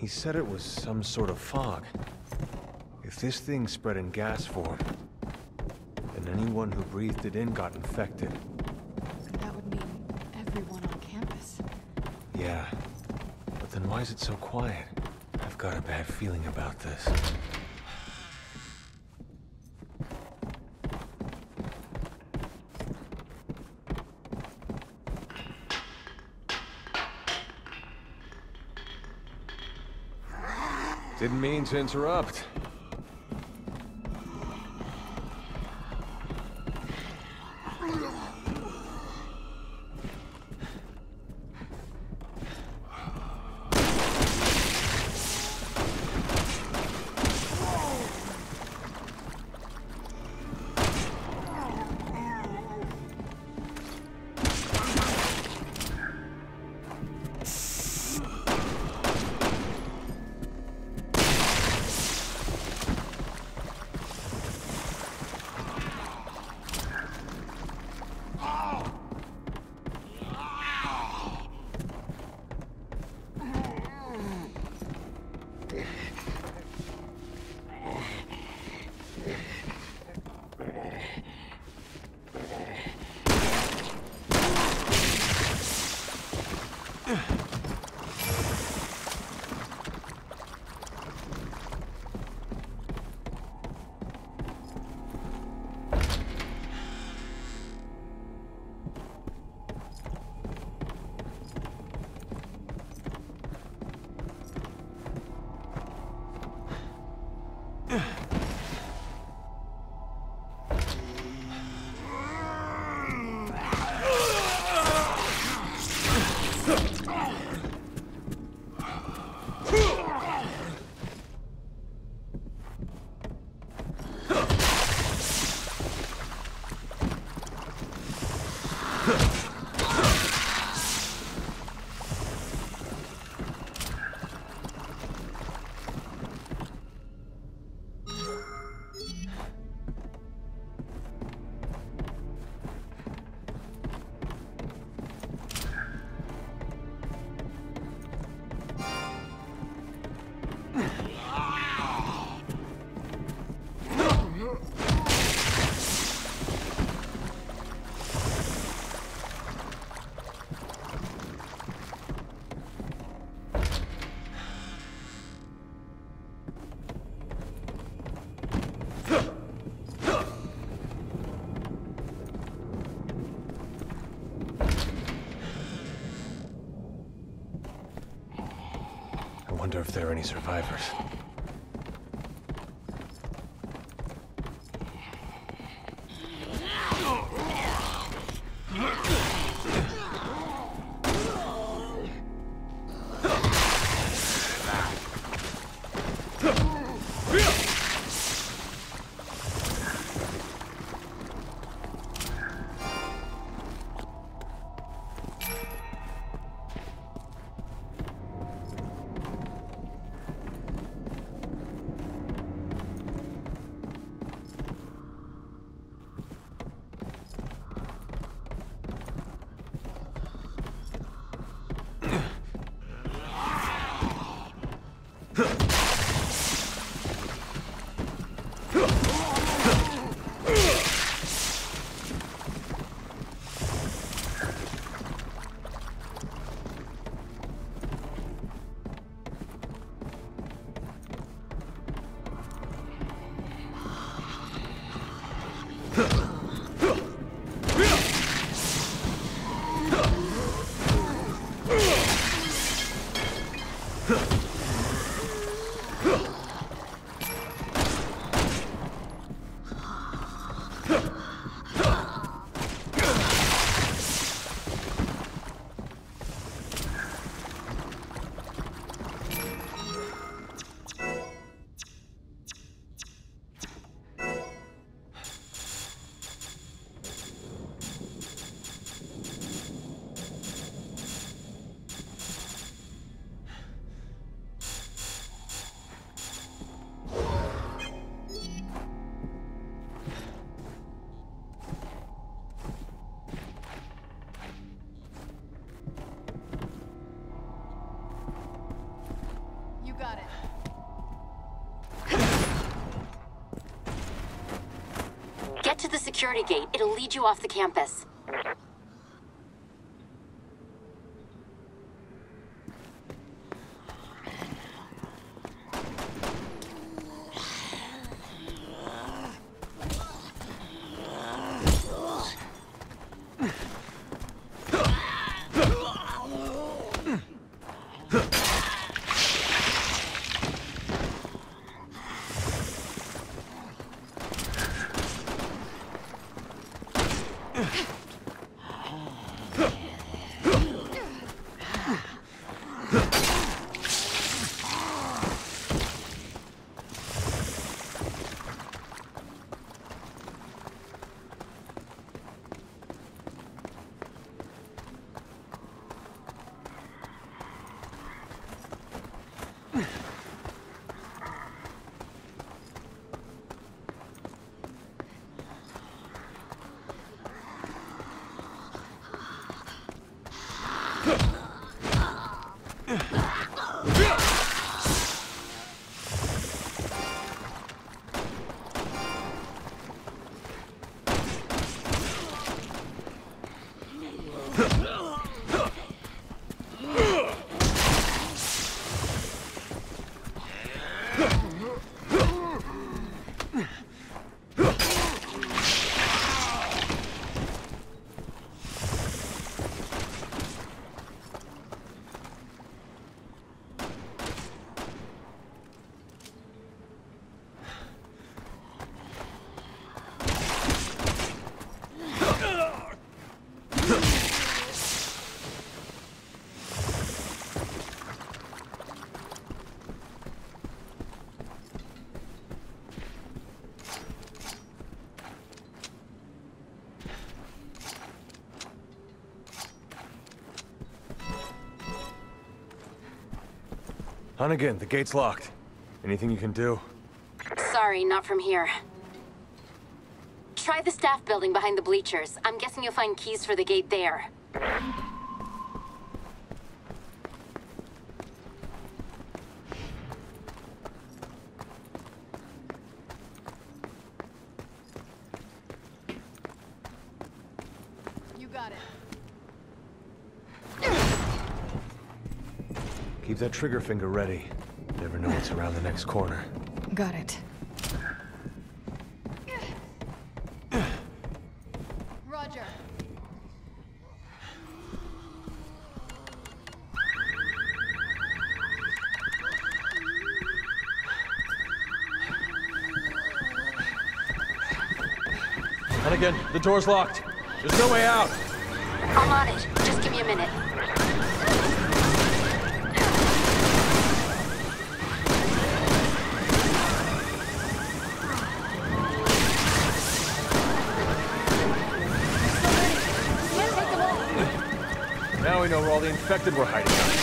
He said it was some sort of fog. If this thing spread in gas form, then anyone who breathed it in got infected. That would mean everyone on campus. Yeah. But then why is it so quiet? I've got a bad feeling about this. Didn't mean to interrupt. Wonder if there are any survivors. Security gate. It'll lead you off the campus. Hunnigan, the gate's locked. Anything you can do? Sorry, not from here. Try the staff building behind the bleachers. I'm guessing you'll find keys for the gate there. Keep that trigger finger ready. Never know what's around the next corner. Got it. Roger. Hunnigan, the door's locked. There's no way out. I'm on it. Just give me a minute. Now we know where all the infected were hiding.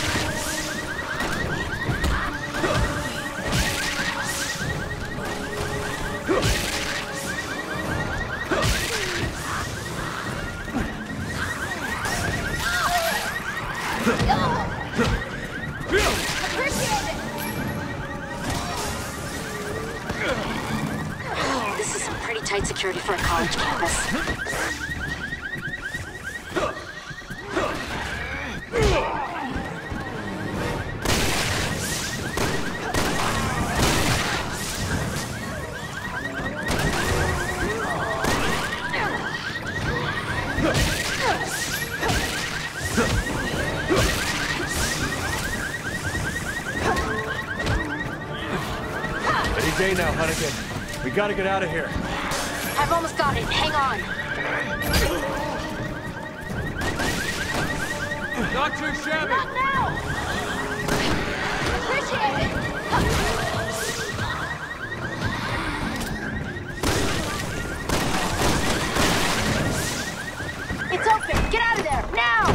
Any day now, Hunnigan. We gotta get out of here. I've almost got it. Hang on. Not too shabby. Not now. Appreciate it. Now!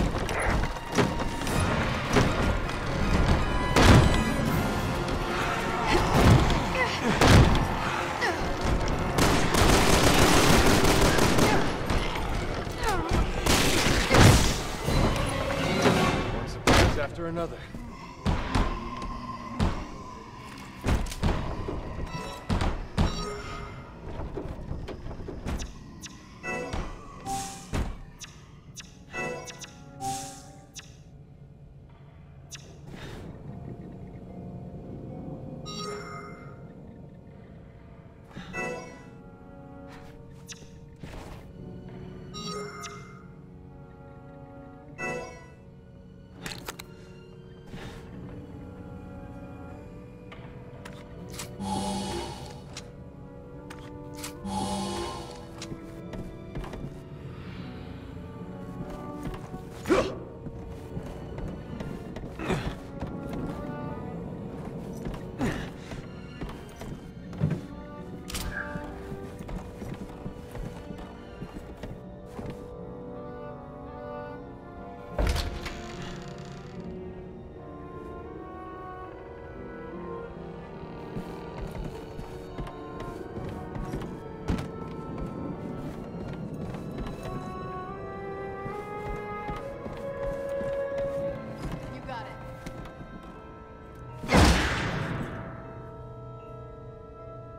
One surprise after another.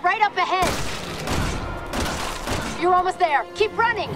right up ahead. You're almost there. Keep running.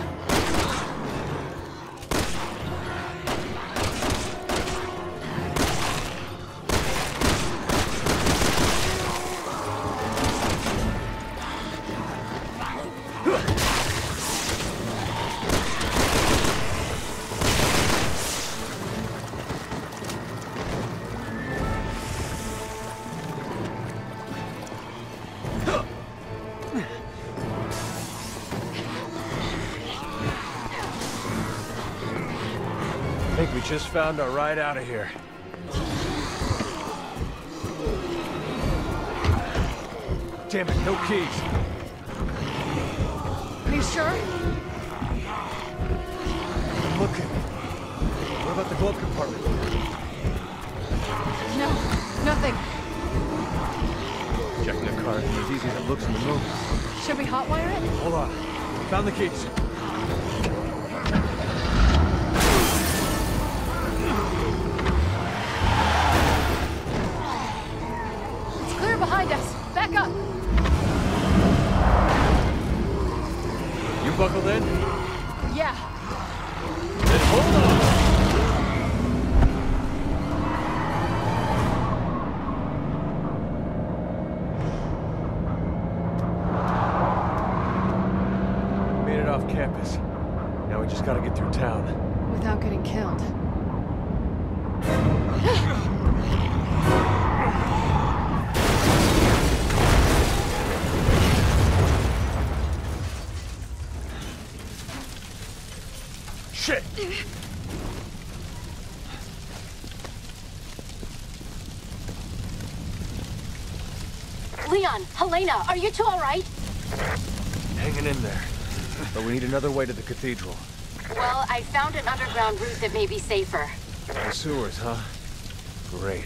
Just found our ride out of here. Damn it, no keys. Are you sure? I'm looking. What about the glove compartment? No, nothing. Checking the car isn't as easy as it looks in the movie. Should we hotwire it? Hold on. Found the keys. Shit! Leon, Helena, are you two all right? Hanging in there. But we need another way to the cathedral. Well, I found an underground route that may be safer. The sewers, huh? Great.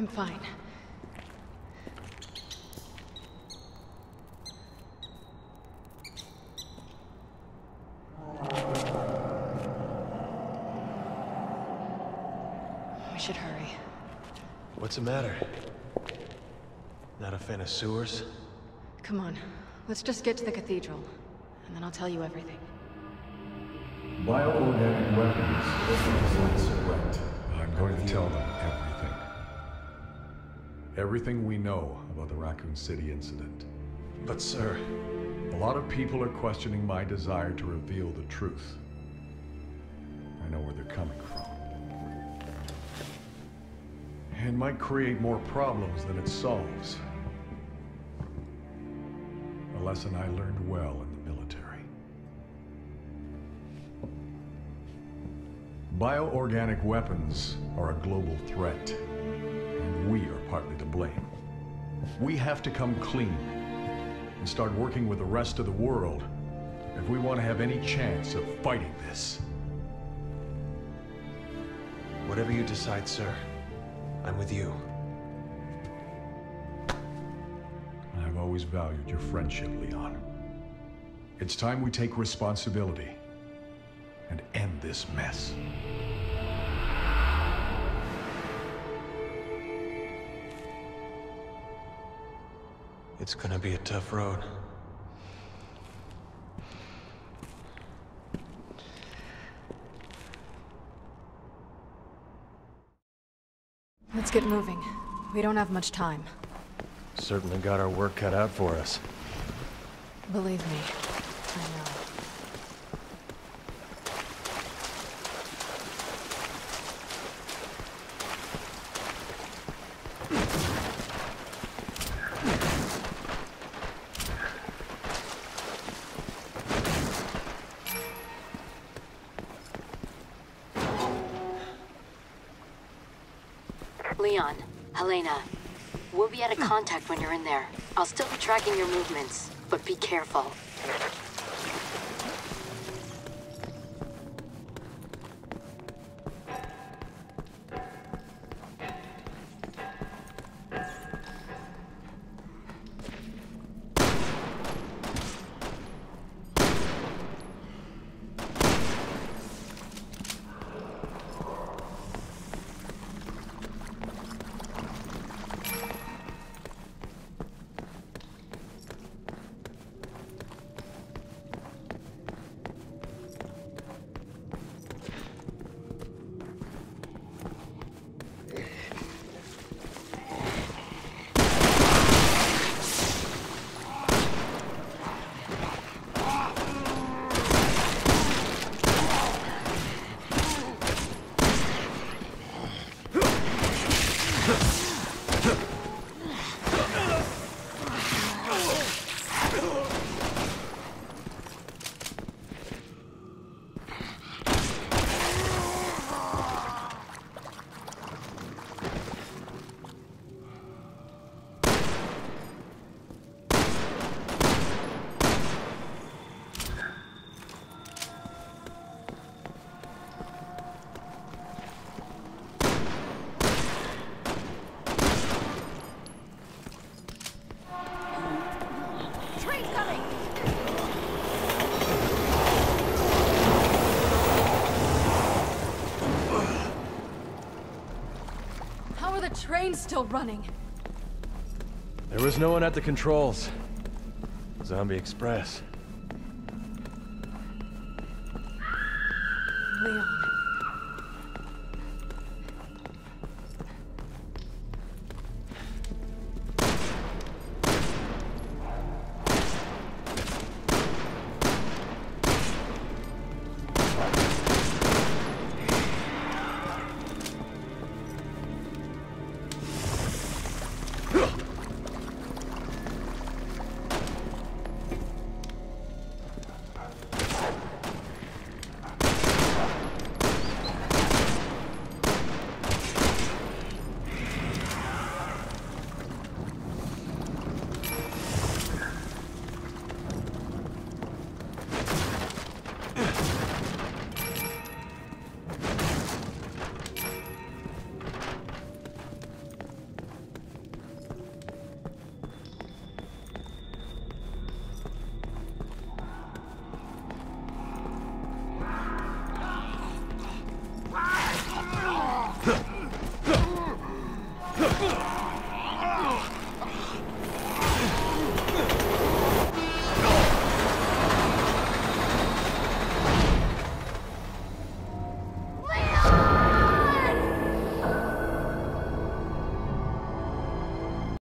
I'm fine. We should hurry. What's the matter? Not a fan of sewers? Come on, let's just get to the cathedral, and then I'll tell you everything. Bioorganic weapons is select. I'm going to tell them everything. Everything we know about the Raccoon City incident. But sir, A lot of people are questioning my desire to reveal the truth. I know where they're coming from. And might create more problems than it solves. A lesson I learned well in the military. Bioorganic weapons are a global threat, and we are blame. We have to come clean and start working with the rest of the world if we want to have any chance of fighting this. Whatever you decide, sir, I'm with you. I've always valued your friendship, Leon. It's time we take responsibility and end this mess. It's gonna be a tough road. Let's get moving. We don't have much time. Certainly got our work cut out for us. Believe me, out of contact when you're in there. I'll still be tracking your movements, but be careful. Trains still running? There was no one at the controls. Zombie Express. Leon.